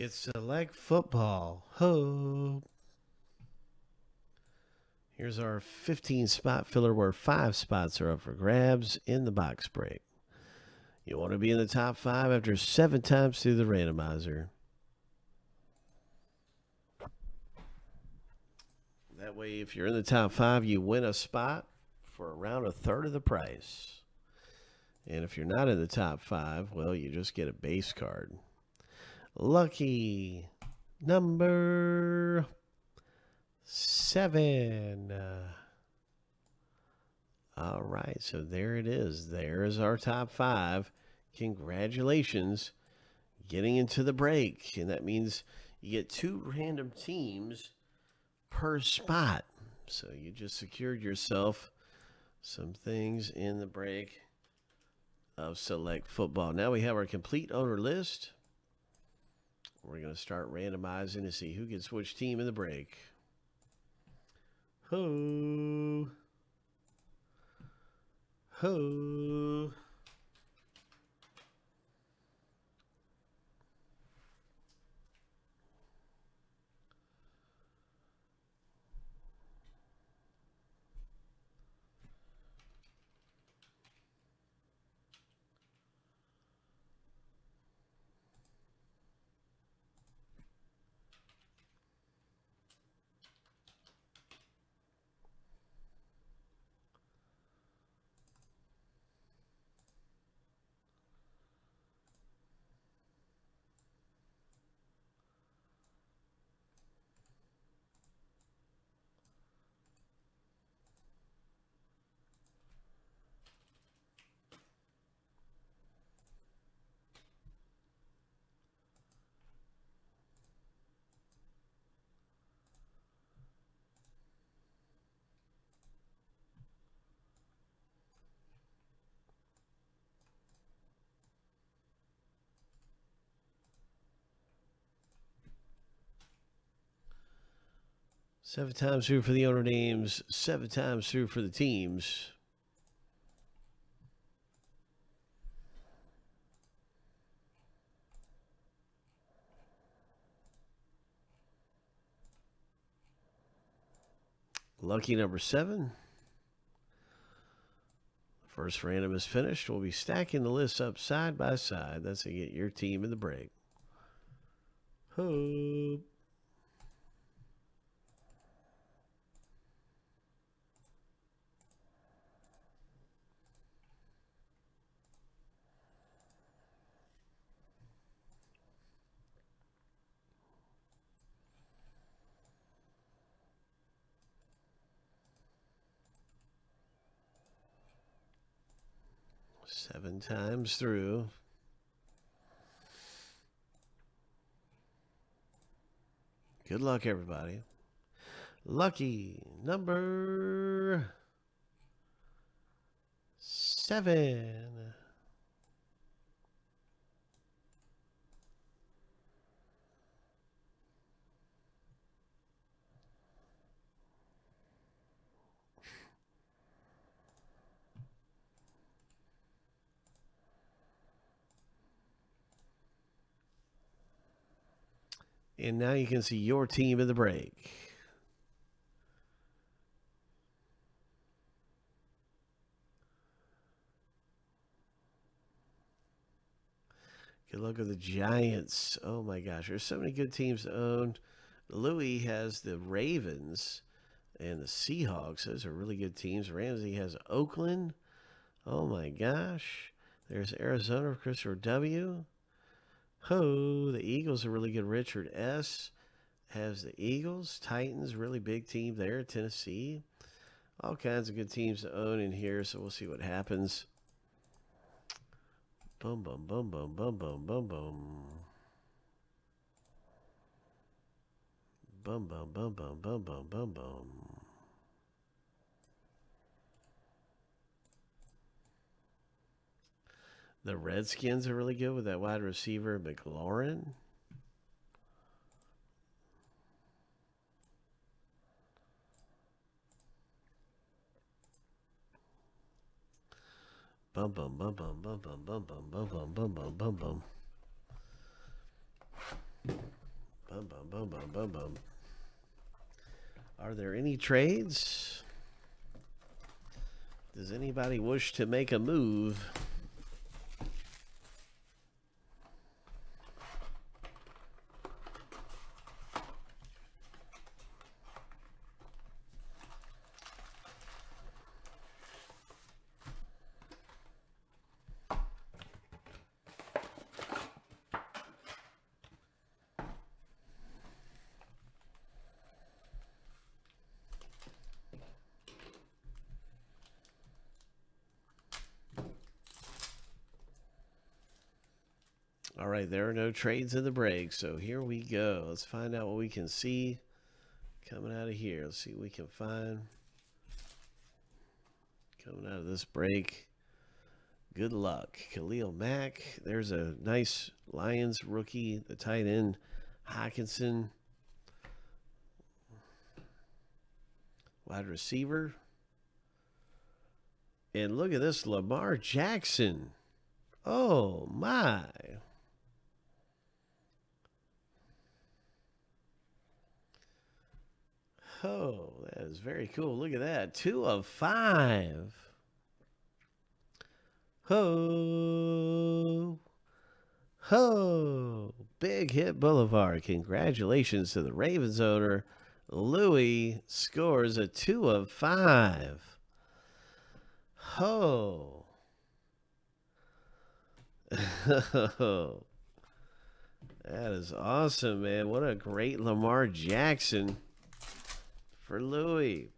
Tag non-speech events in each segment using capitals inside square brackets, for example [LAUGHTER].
It's select football. Ho. Here's our 15 spot filler where five spots are up for grabs in the box break. You want to be in the top five after seven times through the randomizer. That way, if you're in the top five, you win a spot for around a third of the price. And if you're not in the top five, well, you just get a base card. Lucky number seven. All right, so there it is. There's our top five. Congratulations getting into the break. And that means you get two random teams per spot. So you just secured yourself some things in the break of select football. Now we have our complete owner list. We're going to start randomizing to see who gets which team in the break. Ho. Ho. Seven times through for the owner names, seven times through for the teams. Lucky number seven. First random is finished. We'll be stacking the lists up side by side. That's to get your team in the break. Hope. Seven times through. Good luck, everybody. Lucky number seven. And now you can see your team in the break. Good luck with the Giants. Oh my gosh, there's so many good teams to own. Louis has the Ravens and the Seahawks. Those are really good teams. Ramsey has Oakland. Oh my gosh. There's Arizona, Christopher W. Ho, the Eagles are really good. Richard S. has the Eagles. Titans, really big team there. Tennessee. All kinds of good teams to own in here, so we'll see what happens. Boom, boom, boom, boom, boom, boom, boom, boom. Boom, boom, boom, boom, boom, boom, boom, boom. The Redskins are really good with that wide receiver, McLaurin. Bum bum bum bum bum bum bum bum bum bum bum bum bum bum. Boom, boom, boom, boom. Are there any trades? Does anybody wish to make a move? All right, there are no trades in the break, so here we go. Let's find out what we can see coming out of here. Let's see what we can find coming out of this break. Good luck. Khalil Mack. There's a nice Lions rookie, the tight end, Hockenson. Wide receiver. And look at this Lamar Jackson. Oh, my. Oh, that is very cool. Look at that. Two of five. Ho. Ho. Big hit Boulevard. Congratulations to the Ravens owner. Louis scores a two of five. Ho. [LAUGHS] that is awesome, man. What a great Lamar Jackson for Louis.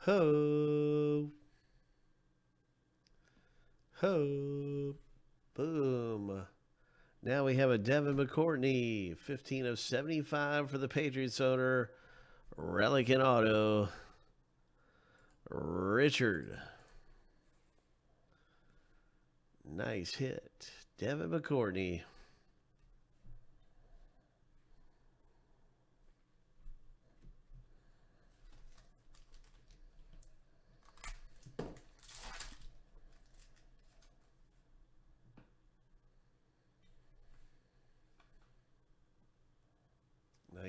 Ho. Ho. Boom. Now we have a Devin McCourty, 15 of 75 for the Patriots owner. Relic and auto. Richard. Nice hit. Devin McCourty.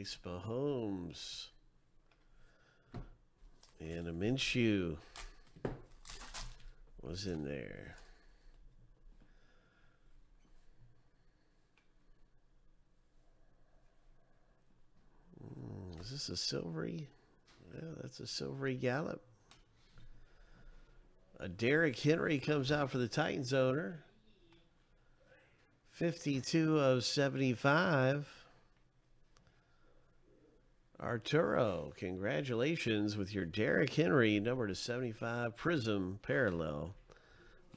Nice Mahomes. And a Minshew was in there. Mm, is this a silvery? Yeah, that's a silvery gallop. A Derrick Henry comes out for the Titans owner. 52 of 75. Arturo, congratulations with your Derrick Henry number to 75 Prism Parallel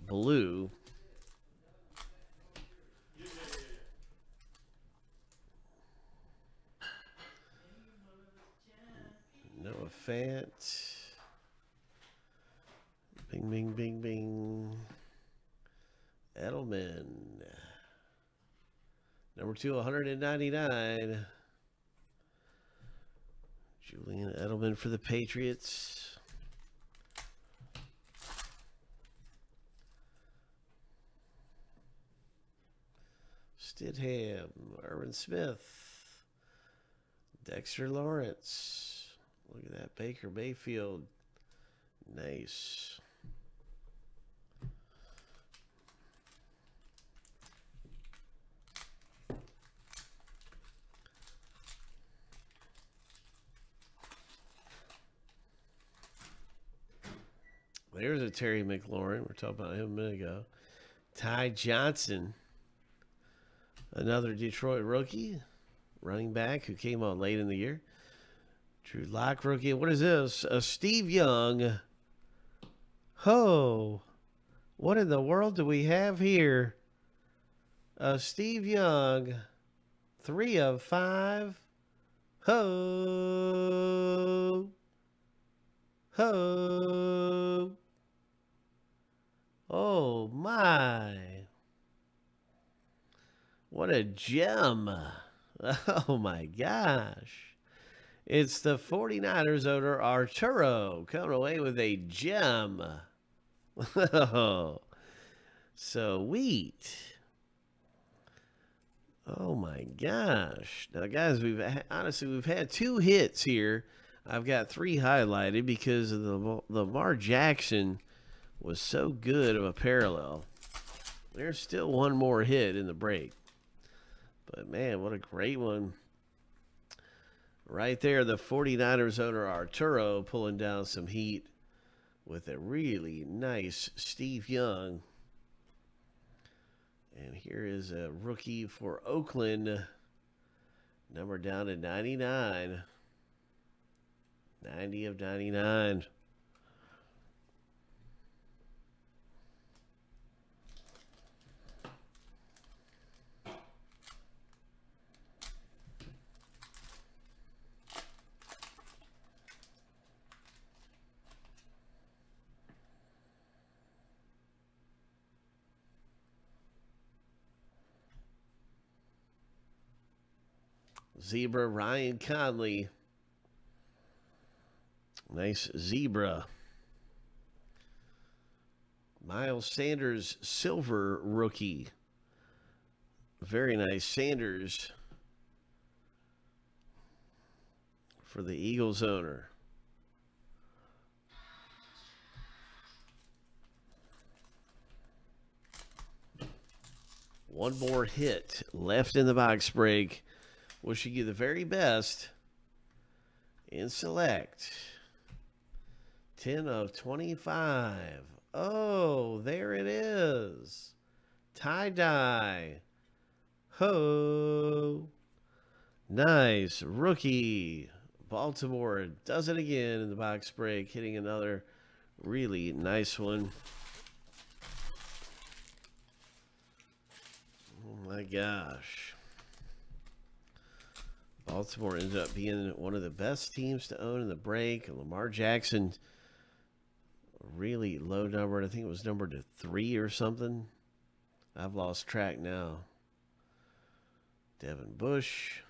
Blue. Noah Fant. Bing, bing, bing, bing. Edelman. Number two, 199. Julian Edelman for the Patriots. Stidham, Irvin Smith, Dexter Lawrence. Look at that Baker Mayfield. Nice. There's a Terry McLaurin. We're talking about him a minute ago. Ty Johnson, another Detroit rookie, running back who came on late in the year. Drew Lock rookie. What is this? A Steve Young. Ho. What in the world do we have here? A Steve Young. Three of five. Ho. Ho. Oh my. What a gem. [LAUGHS] Oh my gosh. It's the 49ers owner Arturo coming away with a gem. [LAUGHS] Sweet. Oh my gosh. Now, guys, we've honestly, we've had two hits here. I've got three highlighted because of the the Lamar Jackson was so good of a parallel. There's still one more hit in the break. But man, what a great one. Right there, the 49ers owner Arturo pulling down some heat with a really nice Steve Young. And here is a rookie for Oakland. Number down to 99. 90 of 99. Zebra Ryan Conley. Nice zebra. Miles Sanders, silver rookie. Very nice. Sanders for the Eagles owner. One more hit left in the box break. Wishing you the very best and select. 10 of 25. Oh, there it is. Tie dye. Ho. Nice. Rookie. Baltimore does it again in the box break, hitting another really nice one. Oh my gosh. Baltimore ended up being one of the best teams to own in the break. Lamar Jackson, really low number. I think it was number to three or something. I've lost track now. Devin Bush,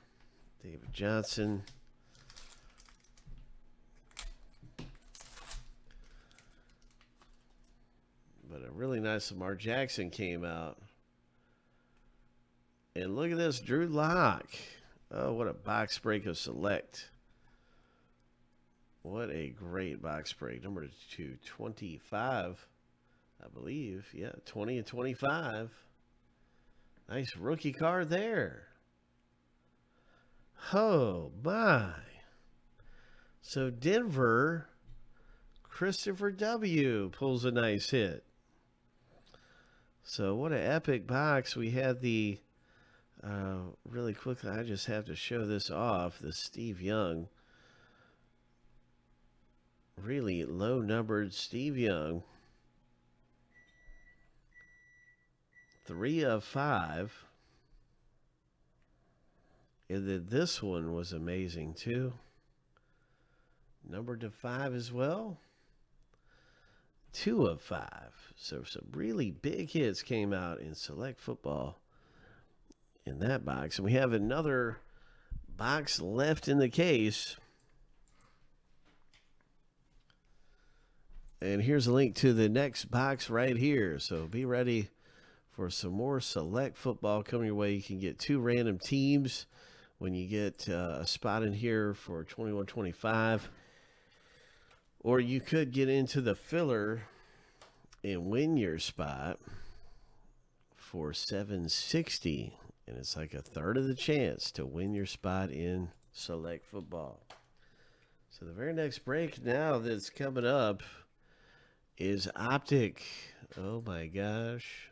David Johnson. But a really nice Lamar Jackson came out. And look at this, Drew Lock. Oh, what a box break of select. What a great box break. Number 225, I believe. Yeah, 20 and 25. Nice rookie card there. Oh, my. So Denver, Christopher W. pulls a nice hit. So what an epic box. We had the uh, really quickly, I just have to show this off. The Steve Young. Really low numbered Steve Young. Three of five. And then this one was amazing too. Numbered to five as well. Two of five. So some really big hits came out in select football in that box. And we have another box left in the case. And here's a link to the next box right here. So be ready for some more select football coming your way. You can get two random teams when you get uh, a spot in here for 2125. Or you could get into the filler and win your spot for 760 and it's like a third of the chance to win your spot in select football. So the very next break now that's coming up is Optic. Oh my gosh.